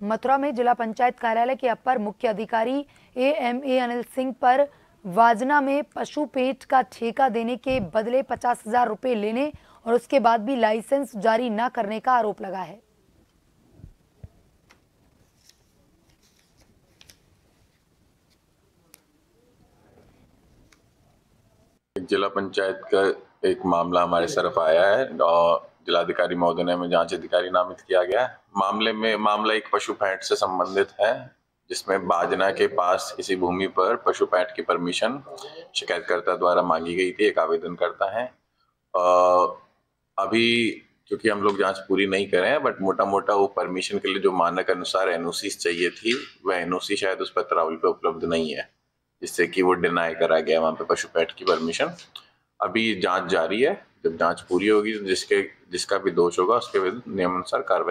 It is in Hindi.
मथुरा में जिला पंचायत कार्यालय के अपर मुख्य अधिकारी A M A Anil Singh पर वाजना में पशु पेट का ठेका देने के बदले पचास हज़ार रुपये लेने और उसके बाद भी लाइसेंस जारी न करने का आरोप लगा है। जिला पंचायत का एक मामला हमारे तरफ़ आया है और जिलाधिकारी महोदय में जाँच अधिकारी नामित किया गया मामले में, मामला एक पशु पैंट से संबंधित है, जिसमें बाजना के पास किसी भूमि पर पशु पैंट की परमिशन शिकायतकर्ता द्वारा मांगी गई थी, एक आवेदन करता है अभी क्योंकि हम लोग जाँच पूरी नहीं करे, बट मोटा मोटा वो परमिशन के लिए जो मानक अनुसार एनओसी चाहिए थी, वह एनओसी शायद उस पत्रावली पे उपलब्ध नहीं है, जिससे कि वो डिनाई करा गया, वहाँ पे पशु पैट की परमिशन अभी जाँच जारी है, जब जाँच पूरी होगी तो जिसके, जिसका भी दोष होगा, उसके विरुद्ध नियमानुसार कार्रवाई